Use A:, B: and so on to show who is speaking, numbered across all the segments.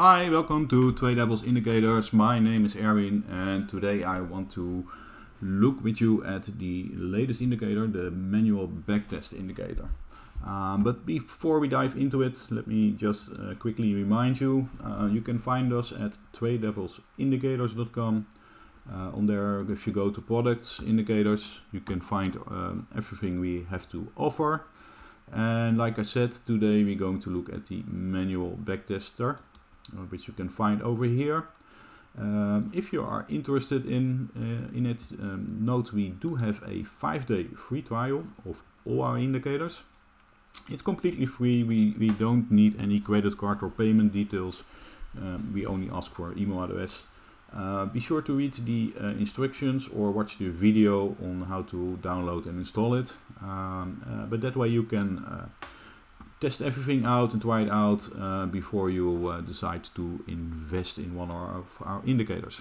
A: Hi, welcome to TradeDevils Indicators. My name is Erwin and today I want to look with you at the latest indicator, the manual backtest indicator. Um, but before we dive into it, let me just uh, quickly remind you, uh, you can find us at tradedevilsindicators.com. Uh, on there, if you go to products, indicators, you can find um, everything we have to offer. And like I said, today we're going to look at the manual backtester. Uh, which you can find over here. Um, if you are interested in, uh, in it, um, note we do have a 5-day free trial of all our indicators. It's completely free, we, we don't need any credit card or payment details. Um, we only ask for email address. Uh, be sure to read the uh, instructions or watch the video on how to download and install it. Um, uh, but that way you can uh, test everything out and try it out uh, before you uh, decide to invest in one of our indicators.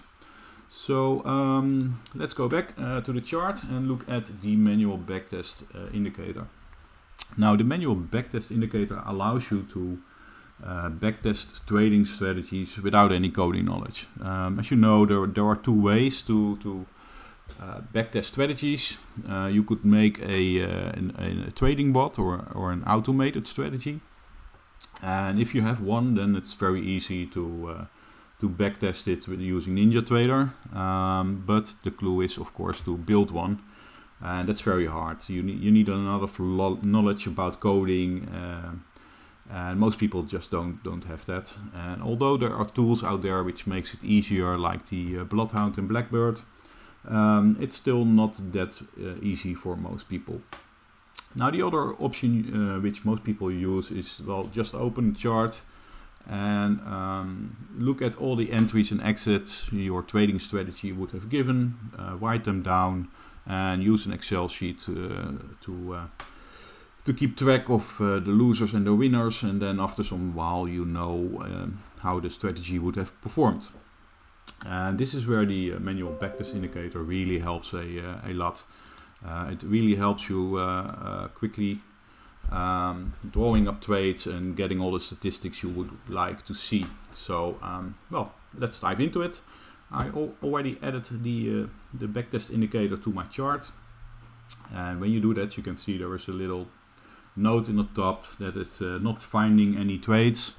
A: So um, let's go back uh, to the chart and look at the manual backtest uh, indicator. Now the manual backtest indicator allows you to uh, backtest trading strategies without any coding knowledge. Um, as you know, there, there are two ways to, to uh, backtest strategies. Uh, you could make a, uh, an, a, trading bot or, or an automated strategy. And if you have one, then it's very easy to uh, to backtest it with using NinjaTrader. Um, but the clue is, of course, to build one, and that's very hard. You need you need a lot of knowledge about coding, uh, and most people just don't don't have that. And although there are tools out there which makes it easier, like the uh, Bloodhound and Blackbird, um, it's still not that uh, easy for most people. Now the other option uh, which most people use is, well, just open the chart and um, look at all the entries and exits your trading strategy would have given, uh, write them down and use an Excel sheet uh, to uh, to keep track of uh, the losers and the winners and then after some while you know um, how the strategy would have performed. And this is where the uh, manual backtest indicator really helps a, uh, a lot. Uh, it really helps you quickly um, drawing up trades and getting all the statistics you would like to see. So, um, well, let's dive into it. I al already added the, uh, the backtest indicator to my chart. And when you do that, you can see there is a little note in the top that it's uh, not finding any trades.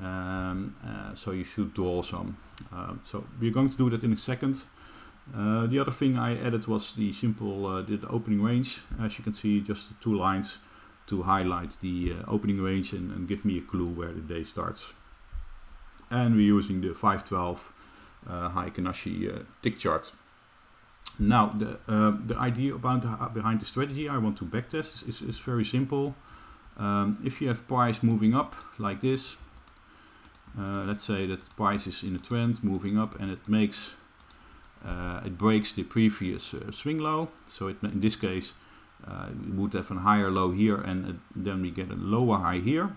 A: Um, uh, so you should draw some. Um, so we're going to do that in a second. Uh, the other thing I added was the simple uh, the opening range. As you can see, just two lines to highlight the uh, opening range and, and, give me a clue where the day starts. And we're using the 512 uh, Heikin Ashi uh, tick chart. Now, the, uh, the idea about the, behind the strategy I want to backtest is, is very simple. Um, if you have price moving up like this, uh, let's say that price is in a trend moving up and it makes uh, it breaks the previous uh, swing low. So it, in this case uh, we would have a higher low here and then we get a lower high here.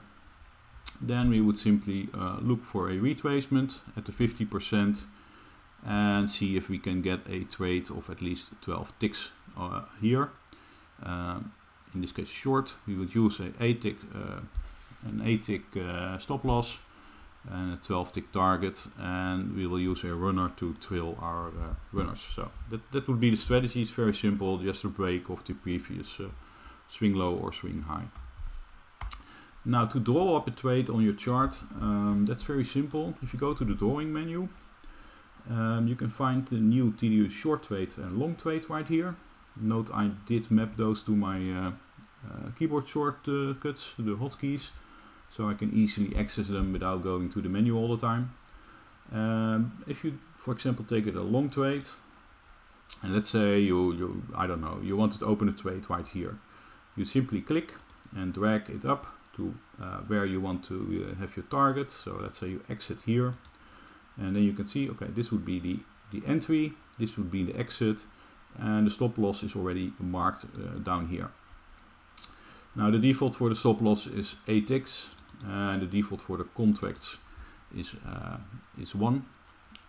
A: Then we would simply uh, look for a retracement at the 50% and see if we can get a trade of at least 12 ticks uh, here. Um, in this case short we would use a 8 tick an 8 tick stop loss and a 12 tick target and we will use a runner to trail our uh, runners. So that, that would be the strategy. It's very simple just a break of the previous uh, swing low or swing high. Now to draw up a trade on your chart um, that's very simple. If you go to the drawing menu um, you can find the new TDU short trade and long trade right here. Note I did map those to my uh, uh keyboard shortcuts the hotkeys so I can easily access them without going to the menu all the time. Um, if you, for example, take it a long trade, and let's say you, you, I don't know, you wanted to open a trade right here. You simply click and drag it up to uh, where you want to uh, have your target. So let's say you exit here, and then you can see, okay, this would be the, the entry, this would be the exit, and the stop loss is already marked uh, down here. Now the default for the stop loss is 8x, and the default for the contracts is uh, is one.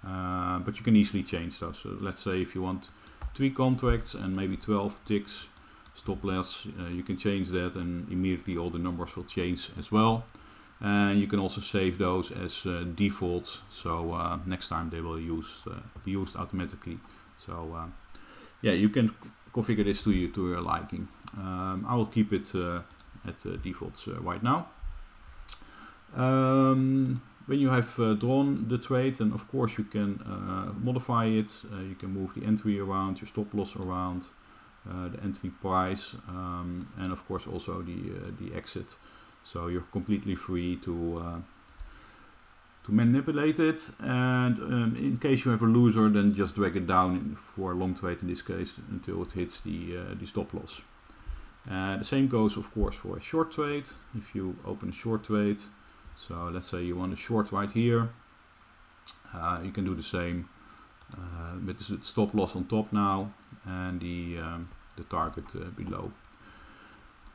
A: Uh, but you can easily change those. So let's say if you want three contracts and maybe 12 ticks stop loss uh, you can change that and immediately all the numbers will change as well. And you can also save those as uh, defaults. So uh, next time they will use uh, be used automatically. So uh, yeah you can configure this to you to your liking. Um, I will keep it uh, at defaults right now um, when you have drawn the trade then of course you can modify it you can move the entry around your stop loss around the entry price um, and of course also the the exit so you're completely free to uh, to manipulate it and um, in case you have a loser then just drag it down for a long trade in this case until it hits the, uh, the stop loss. Uh, the same goes of course for a short trade. If you open a short trade, so let's say you want a short right here, uh, you can do the same uh, with the stop loss on top now and the, um, the target uh, below.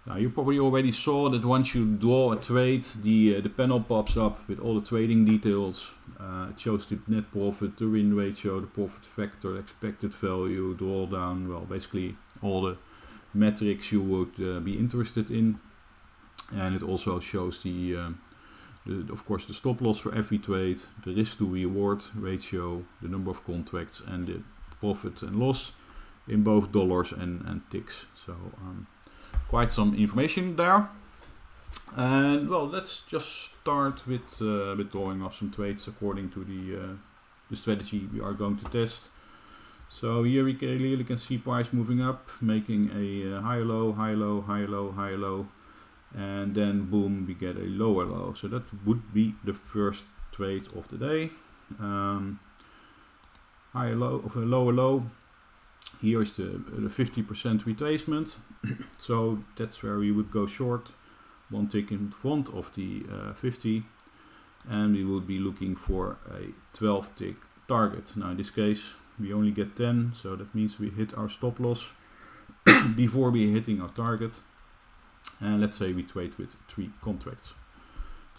A: Now you probably already saw that once you draw a trade, the, uh, the panel pops up with all the trading details. Uh, it shows the net profit, the win ratio, the profit factor, expected value, drawdown, well basically all the metrics you would uh, be interested in. And it also shows the, uh, the, of course the stop loss for every trade, the risk to reward ratio, the number of contracts and the profit and loss in both dollars and, and ticks. So um, quite some information there. And well, let's just start with, uh, with drawing up some trades according to the, uh, the strategy we are going to test. So here we clearly can see price moving up, making a uh, high low, high low, high low, high low, and then boom, we get a lower low. So that would be the first trade of the day. Um, higher low of a lower low, here is the 50% retracement. so that's where we would go short, one tick in front of the uh, 50. And we would be looking for a 12 tick target. Now in this case, we only get 10. So that means we hit our stop loss before we hitting our target. And let's say we trade with three contracts.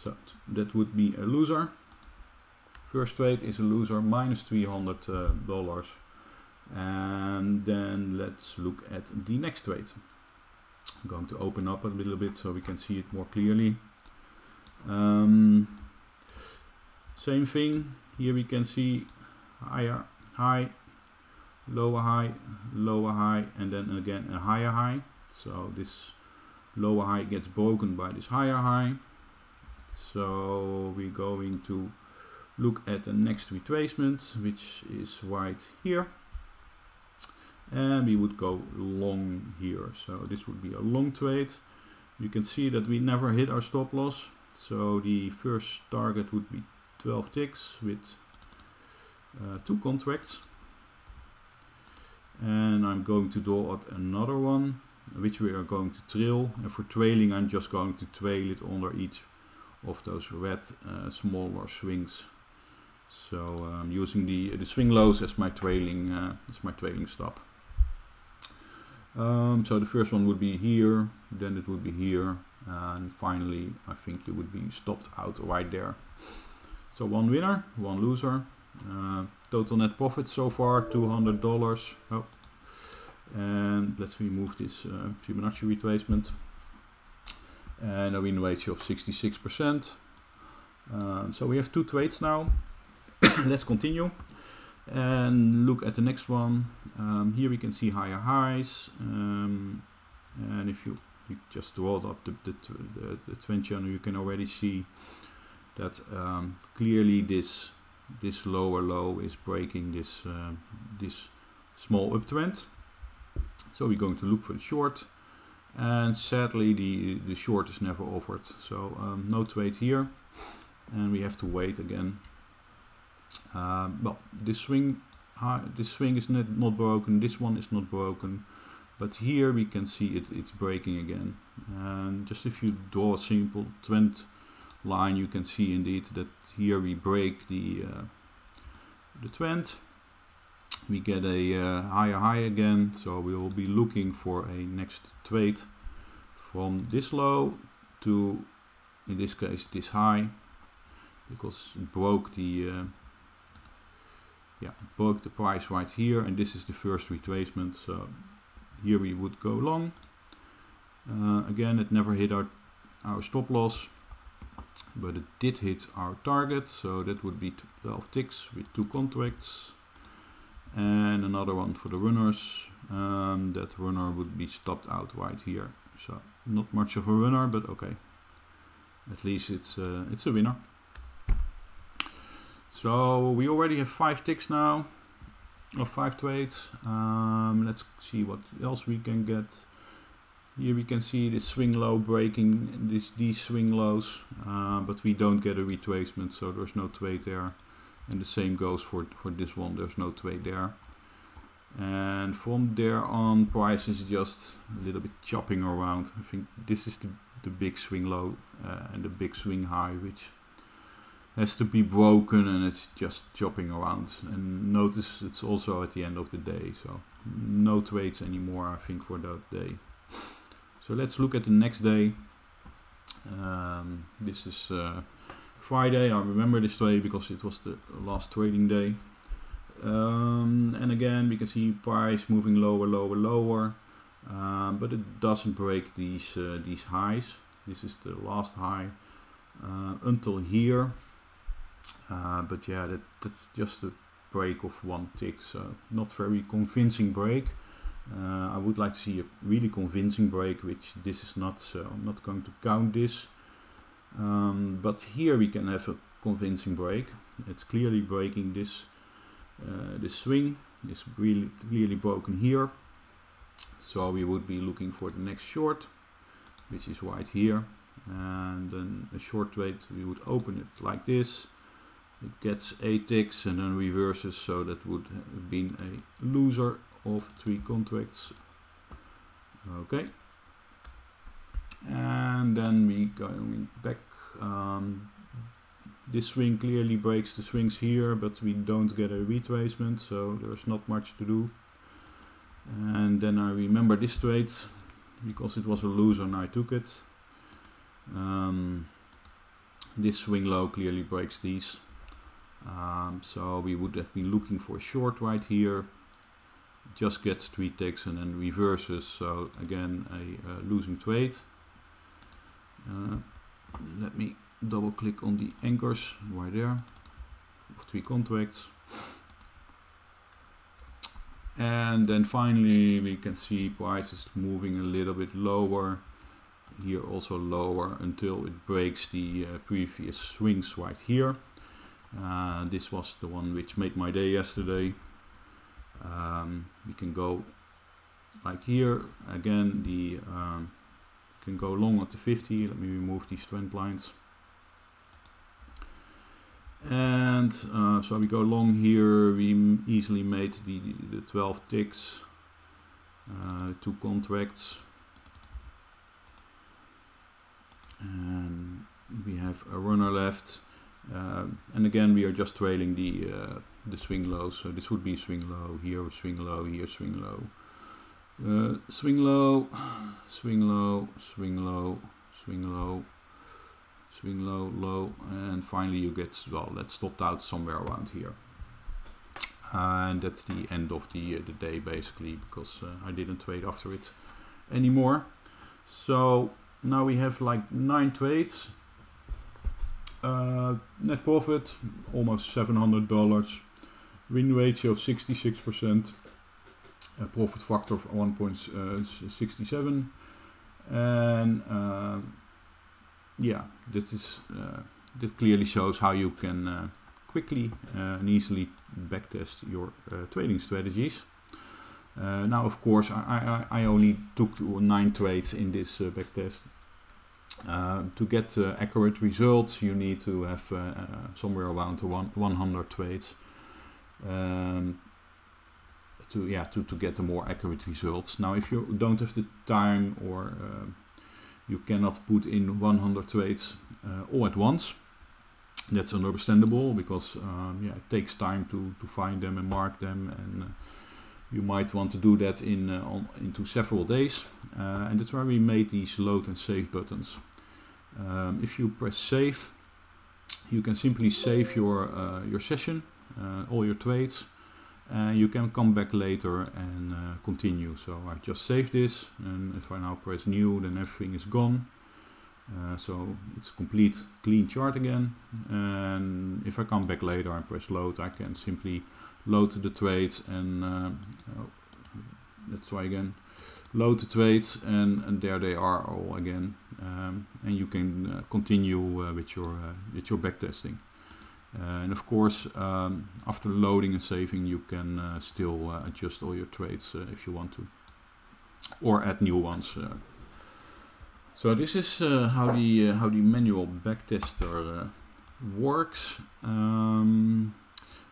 A: So that would be a loser. First trade is a loser, minus $300. Uh, and then let's look at the next trade. I'm going to open up a little bit so we can see it more clearly. Um, same thing, here we can see higher high, lower high, lower high, and then again a higher high. So this lower high gets broken by this higher high. So we're going to look at the next retracement, which is right here. And we would go long here. So this would be a long trade. You can see that we never hit our stop loss. So the first target would be 12 ticks with uh, two contracts. And I'm going to draw up another one which we are going to trail and for trailing I'm just going to trail it under each of those red uh, smaller swings so I'm um, using the the swing lows as my trailing uh, as my trailing stop um, so the first one would be here, then it would be here, and finally I think it would be stopped out right there. So one winner, one loser. Uh, total net profit so far $200. Oh. And let's remove this uh, Fibonacci retracement. And a win ratio of 66%. Um, so we have two trades now. let's continue and look at the next one um, here we can see higher highs um, and if you, you just draw up the, the, the, the, trend channel you can already see that um, clearly this this lower low is breaking this uh, this small uptrend so we're going to look for the short. And sadly the the short is never offered. So um, no trade here. And we have to wait again. Um, well, this swing, this swing is not, not broken, this one is not broken, but here we can see it, it's breaking again. And just if you draw a simple trend line, you can see indeed that here we break the, uh, the trend. We get a uh, higher high again, so we will be looking for a next trade from this low to, in this case, this high, because it broke the uh, yeah, broke the price right here. And this is the first retracement. So here we would go long. Uh, again it never hit our, our stop loss but it did hit our target. So that would be 12 ticks with two contracts and another one for the runners. Um, that runner would be stopped out right here. So not much of a runner but okay. At least it's uh, it's a winner. So we already have five ticks now. Or five trades um, let's see what else we can get. Here we can see the swing low breaking this, these swing lows, uh, but we don't get a retracement, so there's no trade there. And the same goes for, for this one, there's no trade there. And from there on, price is just a little bit chopping around. I think this is the, the big swing low uh, and the big swing high, which has to be broken and it's just chopping around. And notice it's also at the end of the day, so no trades anymore, I think, for that day. So let's look at the next day. Um, this is uh, Friday. I remember this day because it was the last trading day. Um, and again, we can see price moving lower, lower, lower. Um, but it doesn't break these uh, these highs. This is the last high uh, until here. Uh, but yeah, that, that's just a break of one tick, so not very convincing break. Uh, I would like to see a really convincing break, which this is not, so I'm not going to count this. Um, but here we can have a convincing break. It's clearly breaking this, uh, this swing. is really clearly broken here. So we would be looking for the next short, which is right here. And then a short trade, we would open it like this. It gets 8 ticks and then reverses, so that would have been a loser of three contracts. Okay. And then we going back. Um, this swing clearly breaks the swings here, but we don't get a retracement, so there's not much to do. And then I remember this trade because it was a loser and I took it. Um, this swing low clearly breaks these. Um, so we would have been looking for a short right here just gets three ticks and then reverses. So again, a uh, losing trade. Uh, let me double click on the anchors right there of three contracts. And then finally we can see prices moving a little bit lower. Here also lower until it breaks the uh, previous swings right here. Uh, this was the one which made my day yesterday um, we can go like here again the um, can go long at the 50 let me remove these trend lines. And uh, so we go long here? We easily made the, the 12 ticks uh, two contracts. And we have a runner left. Uh, and again we are just trailing the uh, the swing low. So this would be swing low, here swing low, here swing low. Uh, swing low, swing low, swing low, swing low, swing low, low, and finally you get, well, that stopped out somewhere around here. And that's the end of the, uh, the day basically, because uh, I didn't trade after it anymore. So now we have like nine trades. Uh, net profit almost $700 win ratio of 66%, a profit factor of 1.67, and uh, yeah, this is uh, that clearly shows how you can uh, quickly and easily backtest your trading strategies. Uh, now, of course, I, I, I, only took nine trades in this uh, backtest. Uh, to get accurate results, you need to have somewhere around one, 100 trades um, to yeah to, to get the more accurate results. Now if you don't have the time or uh, you cannot put in 100 trades uh, all at once, that's understandable because um, yeah it takes time to, to find them and mark them and uh, you might want to do that in uh, on, into several days uh, and that's why we made these load and save buttons. Um, if you press save you can simply save your uh, your session all your trades. And you can come back later and uh, continue. So I just save this and if I now press new then everything is gone. Uh, so it's a complete clean chart again. And if I come back later and press load, I can simply load the trades and uh, oh, let's try again. Load the trades and, and there they are all again. Um, and you can uh, continue uh, with your uh, with your backtesting. Uh, and of course, um, after loading and saving, you can uh, still uh, adjust all your trades if you want to, or add new ones. So this is how the how the manual backtester works. Um,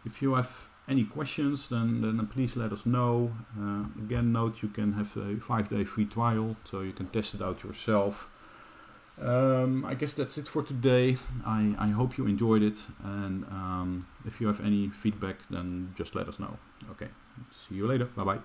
A: if you have any questions, then then please let us know. Uh, again, note you can have a five-day free trial, so you can test it out yourself. Um, I guess that's it for today. I, I hope you enjoyed it, and um, if you have any feedback, then just let us know. Okay, see you later. Bye bye.